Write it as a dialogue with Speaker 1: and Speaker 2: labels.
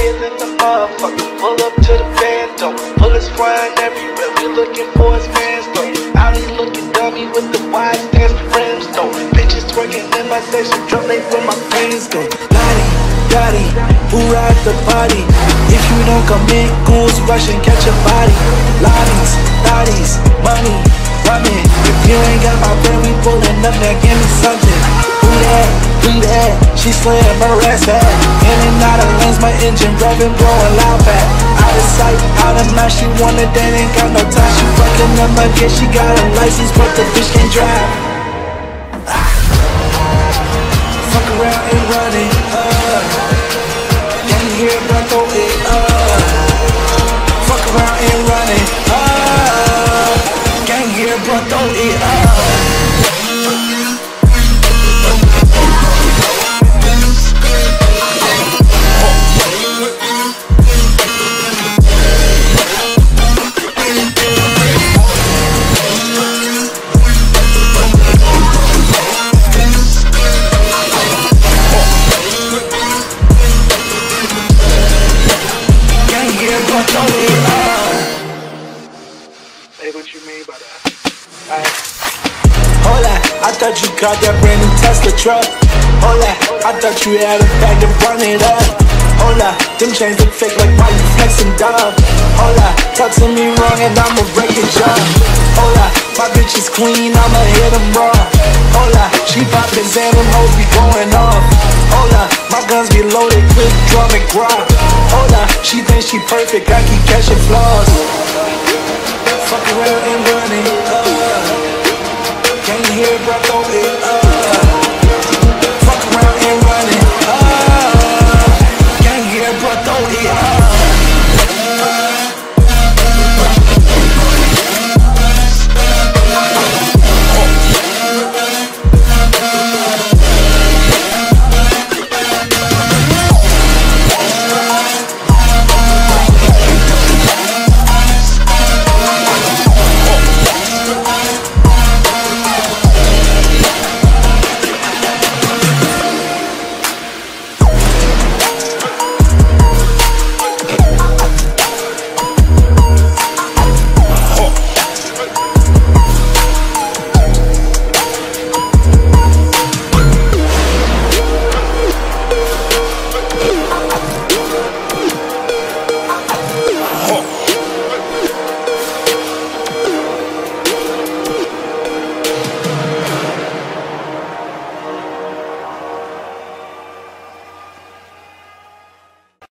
Speaker 1: higher than the motherfucker. Pull up to the bando. Bullets flying everywhere. We looking for his fans though. Out here looking dummy with the wide stance rims though. Bitches twerking in my section. Drum they where my friends go.
Speaker 2: Lottie, Dottie, who ride the party? If you don't come in, goons rush and catch a body. Lotties, Lotties, money, running. If you ain't got my friend, we pulling up now, give me something. She slaying her ass at. In and out of lanes, my engine revving, blowing loud back. Out of sight, out of mind, she wanted that, ain't got no time. She fucking up again, she got a license, but the bitch can't drive. Ah. Fuck around and run
Speaker 1: what you mean by that? Alright.
Speaker 2: Hold up, I thought you got that brand new Tesla truck. Hold up, I thought you had a bag to run it up. Hold up, them chains look fake like why you flexing dub. Hold up, talk to me wrong and I'ma break it up. Hold up, my bitch is clean, I'ma hit 'em raw. Hold up, she poppin' and them hoes be going off. Hold up, my guns be loaded, quick drum and. Hold up, she thinks she perfect, I keep catching flaws. Fuck around and run it up. Can you hear it, bro? Throw it up.